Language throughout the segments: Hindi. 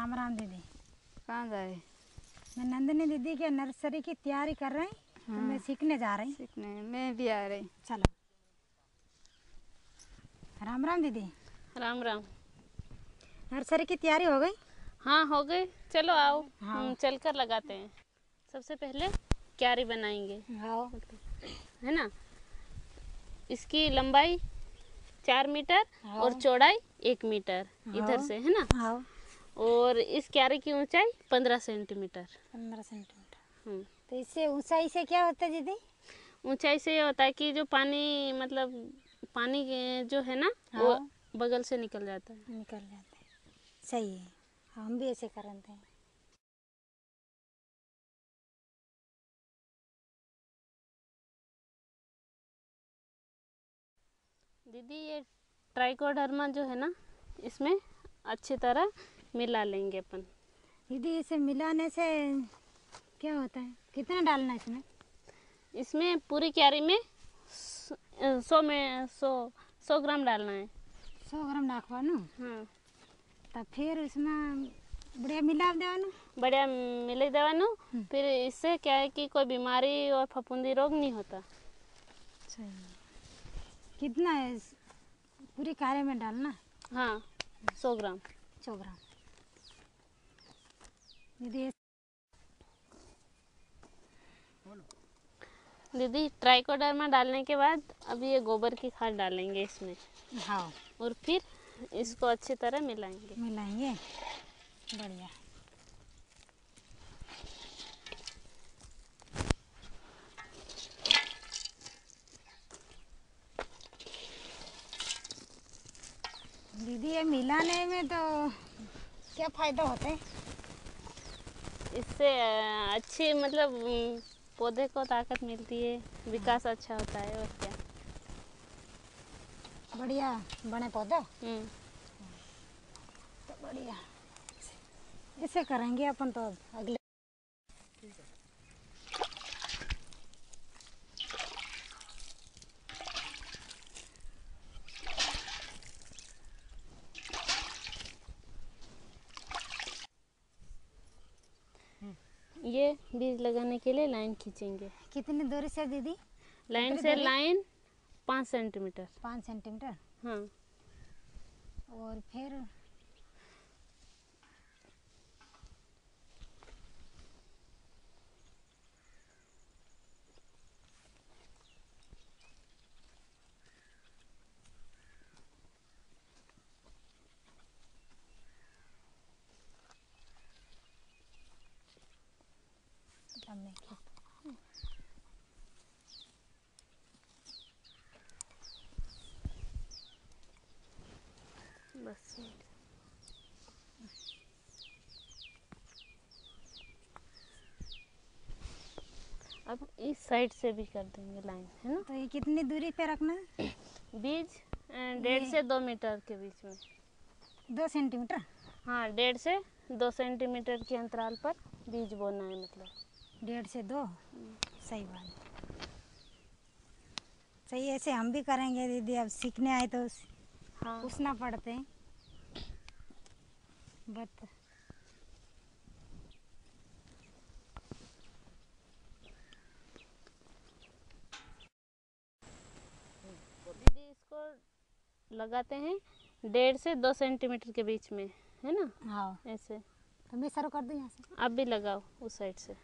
राम राम दीदी। कहाँ जाए मैं नंदिनी दीदी के नर्सरी की तैयारी कर रही तो मैं सीखने जा रही। सीखने मैं भी आ रही। चलो। राम राम दीदी। राम राम नर्सरी की तैयारी हो गई? हाँ हो गए चलो आओ। हाँ। हम चल कर लगाते हैं। सबसे पहले क्यारी बनाएँगे। हाँ। है ना? इसकी लंबाई चार मीटर हाँ। और चौड़ाई एक मीटर। इधर हाँ। से है ना? हाँ। और इस क्यारे की ऊंचाई? पंद्रह सेंटीमीटर। पंद्रह सेंटीमीटर। हम्म। तो इससे ऊंचाई से क्या होता है दीदी? ऊंचाई से ये होता है कि जो पानी मतलब पानी जो है ना हाँ। वो। बगल से निकल जाता है। निकल जाते हैं। सही है। हम भी ऐसे करते हैं। दीदी ये ट्राइकोडर्मा जो है ना इसमें अच्छी तरह मिला लेंगे अपन। दीदी इसे मिलाने से क्या होता है? कितना डालना है इसमें? इसमें पूरी क्यारी में सौ में सौ सौ ग्राम डालना है। सौ ग्राम डाकवा ना हाँ। तब फिर इसमें बढ़िया मिला देवानू? बढ़िया मिले देवानू। हम्म। फिर इससे क्या है कि कोई बीमारी और फफूंदी रोग नहीं होता। कितना है पूरी कार्य में डालना? हाँ सौ ग्राम। सौ ग्राम। दीदी दीदी ट्राइकोडर्मा डालने के बाद अब ये गोबर की खाद डालेंगे इसमें। हाँ। और फिर इसको अच्छी तरह मिलाएँगे। मिलाएँगे? बढ़िया। दीदी ये मिलाने में तो क्या फ़ायदा होता है? इससे अच्छे मतलब पौधे को ताकत मिलती है विकास अच्छा होता है और क्या। बढ़िया बने पौधा? हम्म। तो बढ़िया। इसे करेंगे अपन तो अगले ये बीज लगाने के लिए लाइन खींचेंगे। कितनी दूरी से दीदी? लाइन से लाइन पाँच सेंटीमीटर। पाँच सेंटीमीटर? हाँ। और फिर बस। अब इस साइड से भी कर देंगे लाइन है ना? तो ये कितनी दूरी पे रखना है? बीज डेढ़ से दो मीटर के बीच में। दो सेंटीमीटर? हाँ डेढ़ से दो सेंटीमीटर के अंतराल पर बीज बोना है मतलब। डेढ़ से दो? सही बात। सही ऐसे हम भी करेंगे दीदी अब सीखने आए तो हाँ। पूछना पड़ते हैं बट दीदी इसको लगाते हैं डेढ़ से दो सेंटीमीटर के बीच में है ना? हाँ। ऐसे। तो मैं सर कर दूँ यहाँ से? आप भी लगाओ उस साइड से।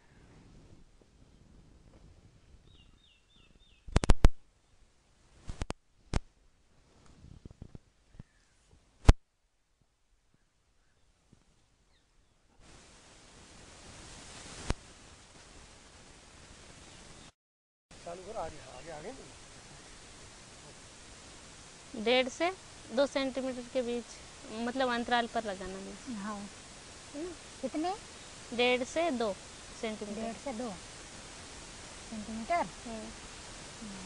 डेढ़ से दो सेंटीमीटर के बीच मतलब अंतराल पर लगाना है। हाँ। कितने? डेढ़ से दो सेंटीमीटर। डेढ़ से दो सेंटीमीटर? हम्म।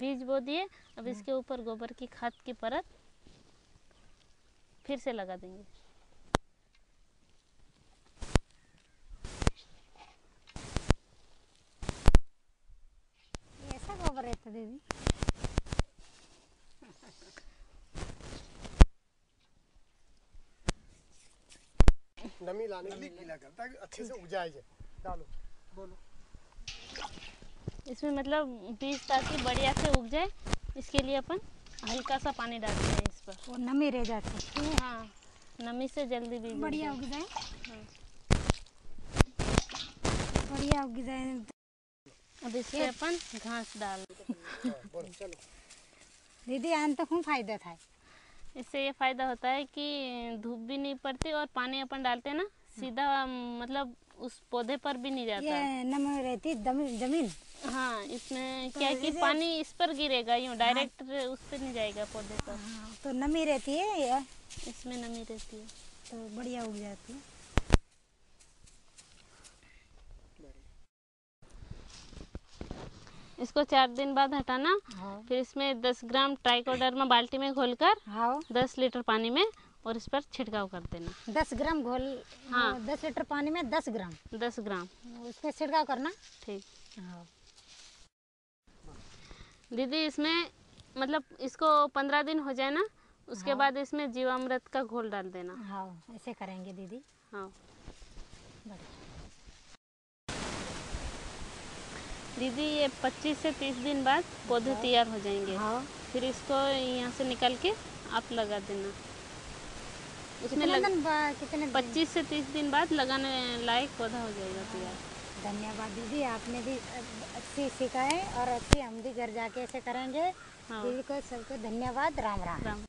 बीज बो दिए अब इसके ऊपर गोबर की खाद की परत फिर से लगा देंगे ये ऐसा गोबर रहता दीदी नमी लाने के लिए। गीला कर ताकि अच्छे से उजाए जाए। डालो। बोलो। इसमें मतलब बीज ताकि बढ़िया से उग जाए। इसके लिए अपन हल्का सा पानी डालते हैं इस पर। वो नमी रह जाती है। हाँ नमी से जल्दी बीज बढ़िया उग जाए। हाँ। बढ़िया उग जाए। अब इसमें अपन घास डाल हाँ, दीदी आन तो खूब फ़ायदा था। इससे ये फ़ायदा होता है कि धूप भी नहीं पड़ती और पानी अपन डालते ना सीधा मतलब उस पौधे पर भी नहीं जाता। है ये नमी रहती ज़मीन। हाँ इसमें क्या है कि पानी इस पर गिरेगा यूँ डायरेक्ट हाँ। उस पर नहीं जाएगा पौधे पर। हाँ, तो नमी रहती है ये? इसमें नमी रहती है। तो बढ़िया उग जाती है। इसको चार दिन बाद हटाना। हाँ। फिर इसमें दस ग्राम ट्राइकोडर्मा बाल्टी में घोलकर हाँ। दस लीटर पानी में और इस पर छिड़काव कर देना। दस ग्राम घोल हाँ। दस लीटर पानी में दस ग्राम। दस ग्राम। उस पर छिड़काव करना। ठीक। हाँ। दीदी इसमें मतलब इसको पंद्रह दिन हो जाए ना उसके हाँ। बाद इसमें जीवामृत का घोल डाल देना। हाँ ऐसे करेंगे दीदी। हाँ। बढ़िया। दीदी ये 25 से 30 दिन बाद पौधे तैयार हो जाएँगे। हाँ। फिर इसको यहाँ से निकाल के आप लगा देना। उसमें कितने लग, दिन कितने? 25 से 30 दिन बाद लगाने लायक पौधा हो जाएगा तैयार। धन्यवाद दीदी आपने भी अच्छी सिखाए और अच्छी हम भी घर जाके ऐसे करेंगे। हाँ। दीदी को सबको धन्यवाद। राम राम। राम।